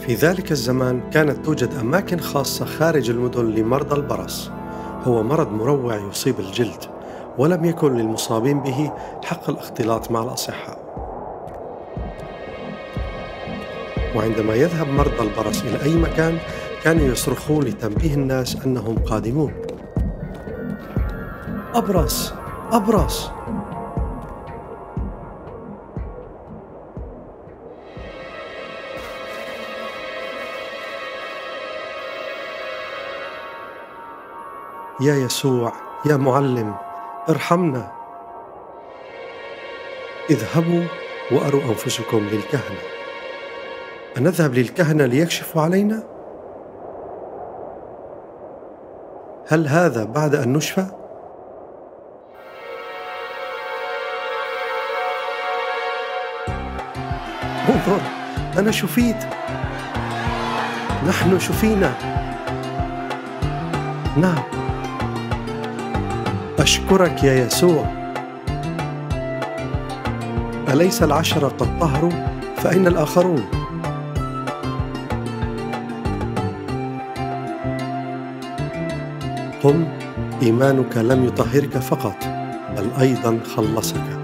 في ذلك الزمان كانت توجد أماكن خاصة خارج المدن لمرضى البرص. هو مرض مروع يصيب الجلد ولم يكن للمصابين به حق الاختلاط مع الأصحاء. وعندما يذهب مرضى البرص إلى أي مكان كانوا يصرخون لتنبيه الناس أنهم قادمون. أبرص! أبرص! يا يسوع يا معلم ارحمنا. اذهبوا وأروا أنفسكم للكهنة. أنذهب للكهنة ليكشفوا علينا؟ هل هذا بعد أن نشفى؟ انظر أنا شفيت. نحن شفينا. نعم. أشكرك يا يسوع. أليس العشرة قد طهروا؟ فأين الآخرون؟ قم إيمانك لم يطهرك فقط بل أيضا خلصك.